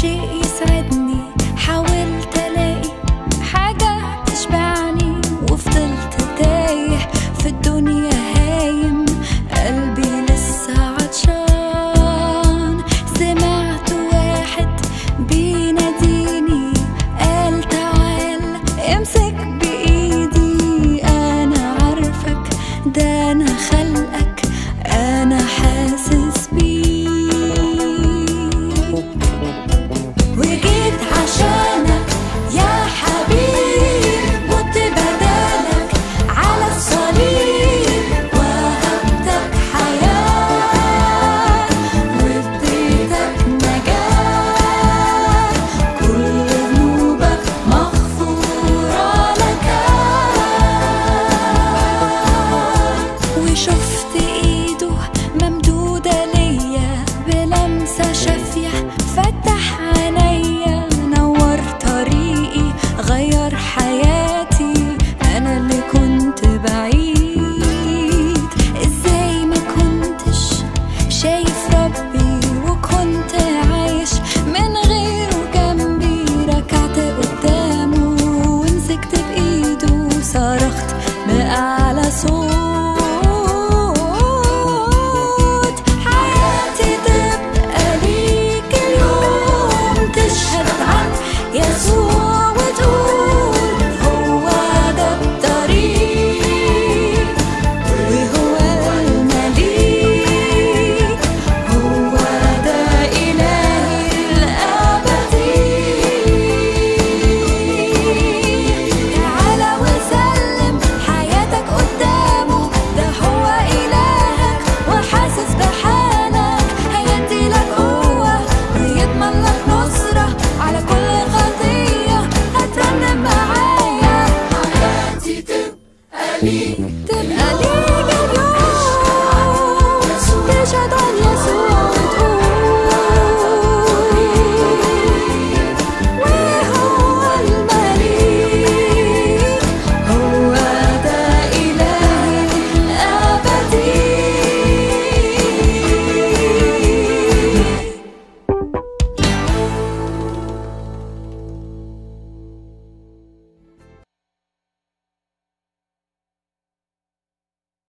she is شفت إيده ممدودة ليا بلمسة شافية فتح عينيا نور طريقي غير حياتي أنا اللي كنت بعيد. إزاي ما كنتش شايف ربي وكنت عايش من غيره جنبي؟ ركعت قدامه ومسكت بإيده صرخت بأعلى صوت. 你的爱里 ليلي